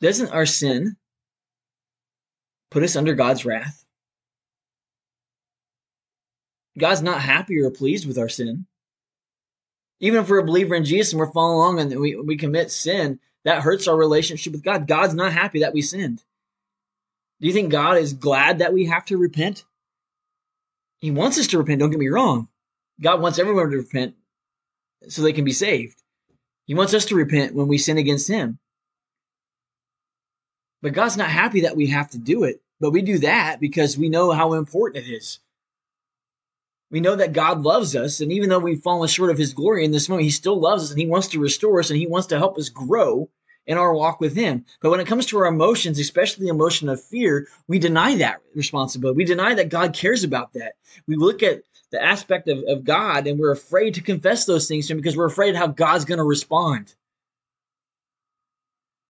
doesn't our sin put us under God's wrath? God's not happy or pleased with our sin. Even if we're a believer in Jesus and we're following along and we, we commit sin, that hurts our relationship with God. God's not happy that we sinned. Do you think God is glad that we have to repent? He wants us to repent, don't get me wrong. God wants everyone to repent so they can be saved. He wants us to repent when we sin against Him. But God's not happy that we have to do it. But we do that because we know how important it is. We know that God loves us, and even though we've fallen short of His glory in this moment, He still loves us and He wants to restore us and He wants to help us grow in our walk with Him. But when it comes to our emotions, especially the emotion of fear, we deny that responsibility. We deny that God cares about that. We look at the aspect of, of God and we're afraid to confess those things to Him because we're afraid how God's going to respond.